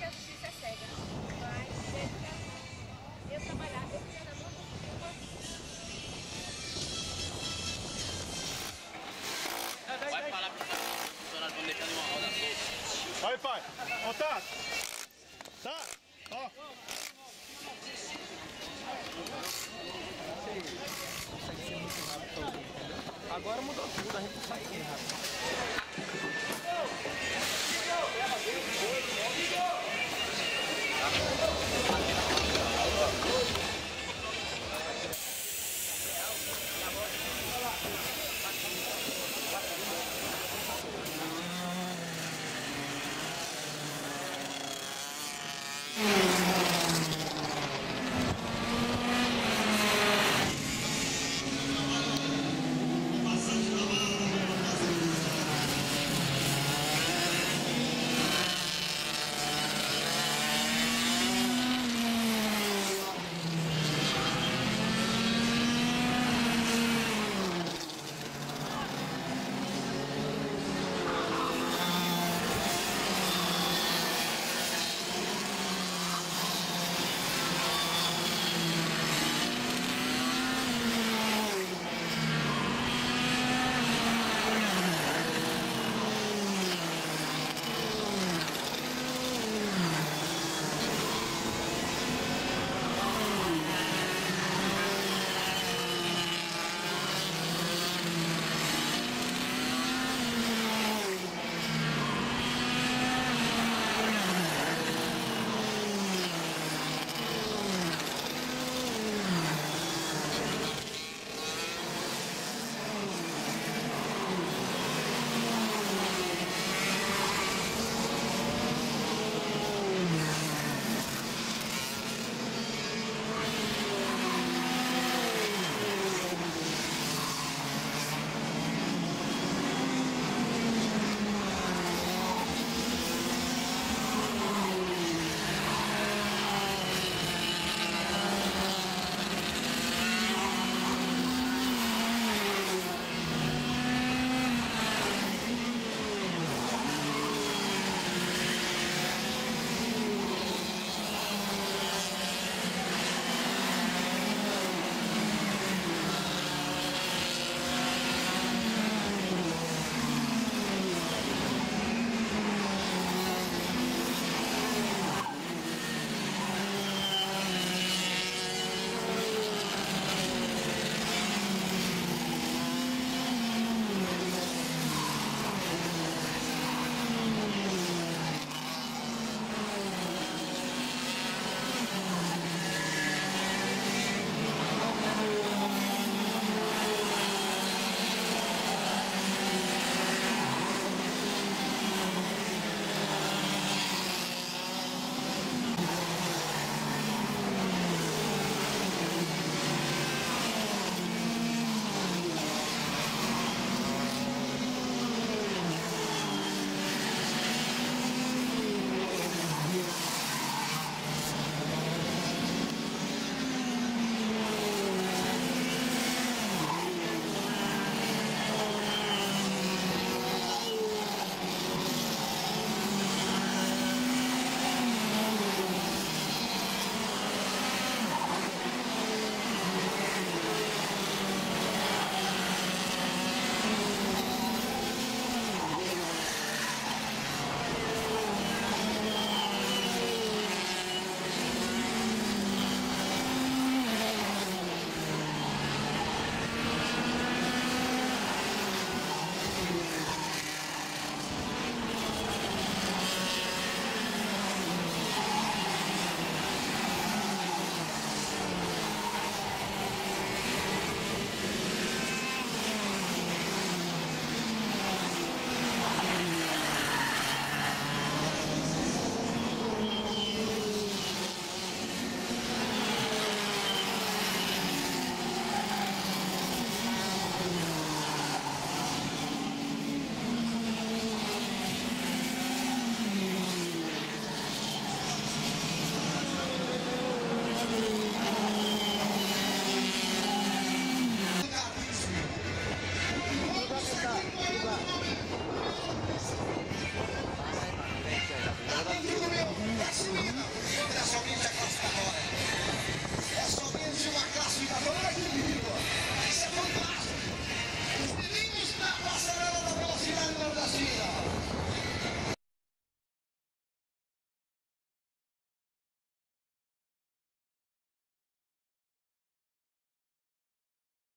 que a justiça é cega, mas é eu, eu trabalhar, eu queria na mão Vai falar pro funcionário, vamos deixar uma roda solta. Vai, pai. Ô, Tato. Tá? Ó. Agora mudou tudo, a gente sai bem rápido.